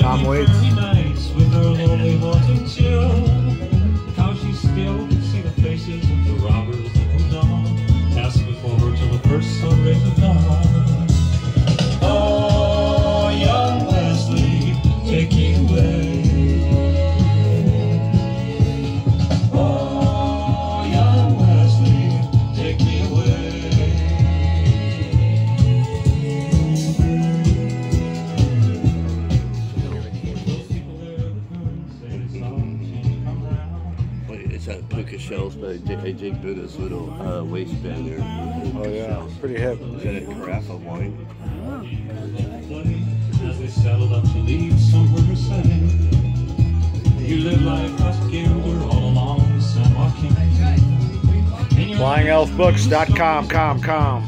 Tom Waits. Nights with her lonely haunting chill. How she still can see the faces of the robbers it's at Puka Shells by J- Jake Buddha's little uh, waistband there. Oh yeah, pretty hip. Is that a carafe of wine? As they settled up to leave, some were saying, You live like Husker all along San Joaquin. And FlyingElfBooks.com, com, com.